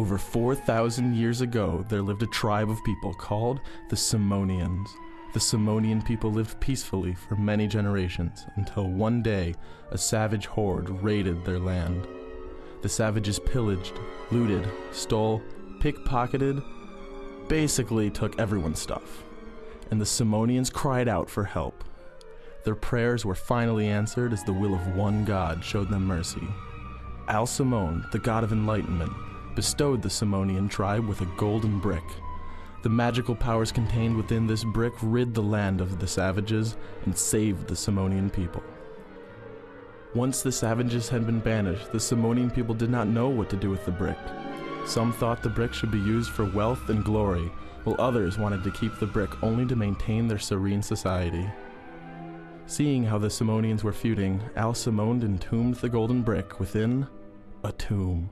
Over 4,000 years ago, there lived a tribe of people called the Simonians. The Simonian people lived peacefully for many generations until one day a savage horde raided their land. The savages pillaged, looted, stole, pickpocketed, basically took everyone's stuff. And the Simonians cried out for help. Their prayers were finally answered as the will of one God showed them mercy. Al Simone, the god of enlightenment, bestowed the Simonian tribe with a golden brick. The magical powers contained within this brick rid the land of the savages and saved the Simonian people. Once the savages had been banished, the Simonian people did not know what to do with the brick. Some thought the brick should be used for wealth and glory, while others wanted to keep the brick only to maintain their serene society. Seeing how the Simonians were feuding, Al Simone entombed the golden brick within a tomb.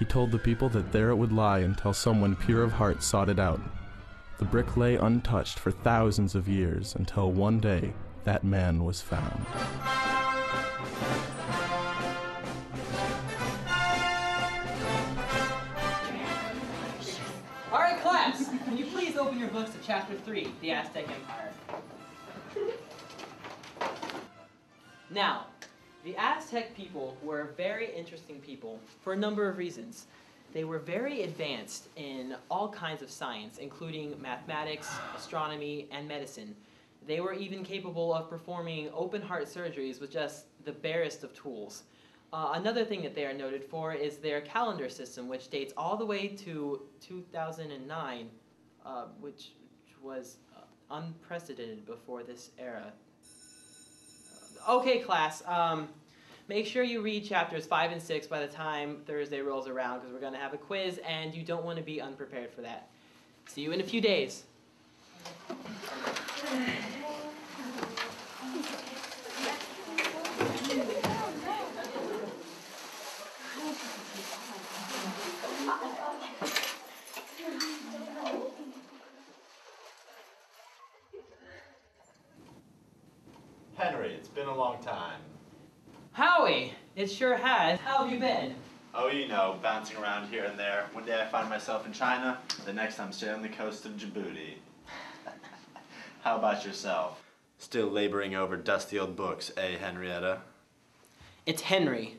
He told the people that there it would lie until someone pure of heart sought it out. The brick lay untouched for thousands of years until one day that man was found. All right, class, can you please open your books to chapter 3, the Aztec Empire? Now, the Aztec people were very interesting people for a number of reasons. They were very advanced in all kinds of science, including mathematics, astronomy, and medicine. They were even capable of performing open heart surgeries with just the barest of tools. Uh, another thing that they are noted for is their calendar system, which dates all the way to 2009, uh, which was uh, unprecedented before this era. Okay, class. Um, make sure you read chapters 5 and 6 by the time Thursday rolls around because we're going to have a quiz and you don't want to be unprepared for that. See you in a few days. Henry, it's been a long time. Howie, it sure has. How have you been? Oh, you know, bouncing around here and there. One day I find myself in China, the next I'm sailing the coast of Djibouti. How about yourself? Still laboring over dusty old books, eh, Henrietta? It's Henry.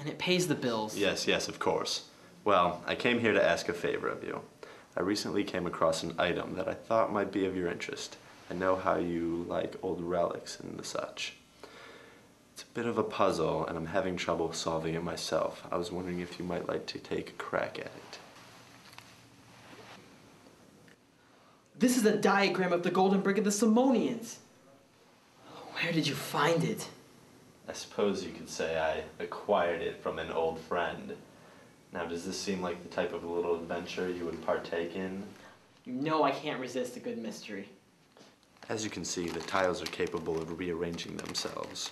And it pays the bills. Yes, yes, of course. Well, I came here to ask a favor of you. I recently came across an item that I thought might be of your interest. I know how you like old relics and the such. It's a bit of a puzzle, and I'm having trouble solving it myself. I was wondering if you might like to take a crack at it. This is a diagram of the golden brick of the Simonians. Where did you find it? I suppose you could say I acquired it from an old friend. Now, does this seem like the type of little adventure you would partake in? You know I can't resist a good mystery. As you can see, the tiles are capable of rearranging themselves.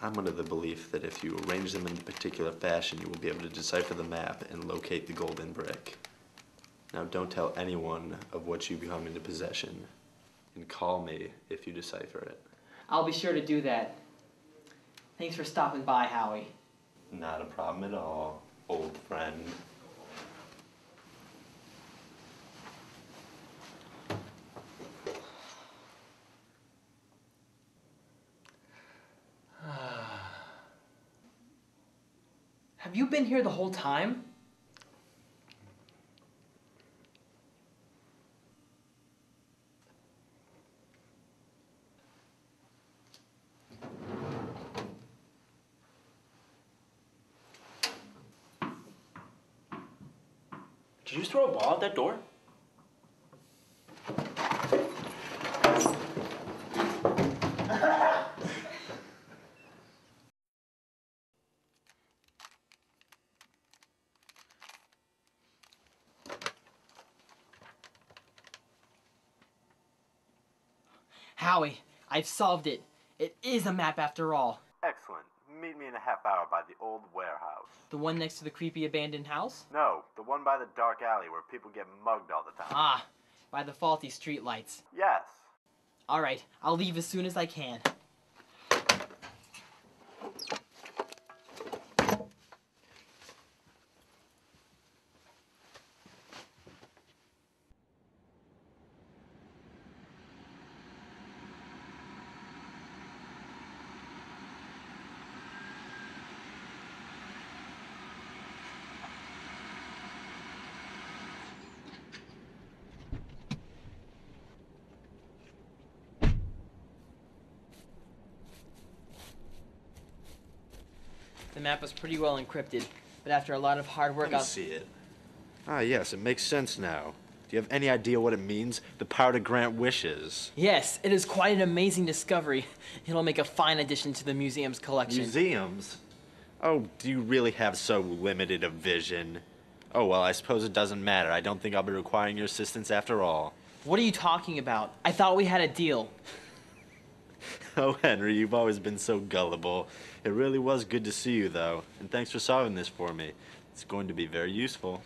I'm under the belief that if you arrange them in a particular fashion, you will be able to decipher the map and locate the golden brick. Now, don't tell anyone of what you come into possession, and call me if you decipher it. I'll be sure to do that. Thanks for stopping by, Howie. Not a problem at all, old friend. Have you been here the whole time? Did you just throw a ball at that door? Howie, I've solved it. It is a map after all. Excellent. Meet me in a half hour by the old warehouse. The one next to the creepy abandoned house? No, the one by the dark alley where people get mugged all the time. Ah, by the faulty streetlights. Yes. All right, I'll leave as soon as I can. The map was pretty well encrypted, but after a lot of hard work, Let me I'll see it. Ah, yes, it makes sense now. Do you have any idea what it means? The power to grant wishes. Yes, it is quite an amazing discovery. It'll make a fine addition to the museum's collection. Museums? Oh, do you really have so limited a vision? Oh, well, I suppose it doesn't matter. I don't think I'll be requiring your assistance after all. what are you talking about? I thought we had a deal. Oh, Henry, you've always been so gullible. It really was good to see you, though, and thanks for solving this for me. It's going to be very useful.